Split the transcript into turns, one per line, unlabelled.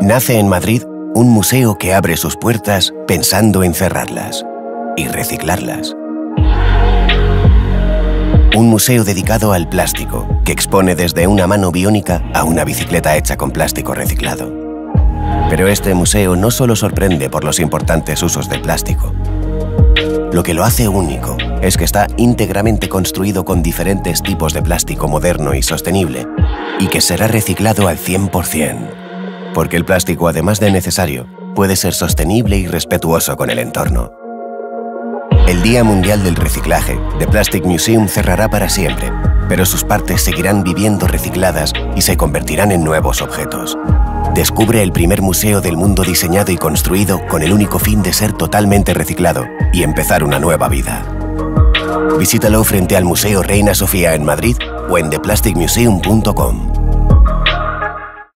Nace en Madrid un museo que abre sus puertas pensando en cerrarlas y reciclarlas. Un museo dedicado al plástico, que expone desde una mano biónica a una bicicleta hecha con plástico reciclado. Pero este museo no solo sorprende por los importantes usos del plástico. Lo que lo hace único es que está íntegramente construido con diferentes tipos de plástico moderno y sostenible, y que será reciclado al 100%. Porque el plástico, además de necesario, puede ser sostenible y respetuoso con el entorno. El Día Mundial del Reciclaje, The Plastic Museum cerrará para siempre, pero sus partes seguirán viviendo recicladas y se convertirán en nuevos objetos. Descubre el primer museo del mundo diseñado y construido con el único fin de ser totalmente reciclado y empezar una nueva vida. Visítalo frente al Museo Reina Sofía en Madrid o en theplasticmuseum.com.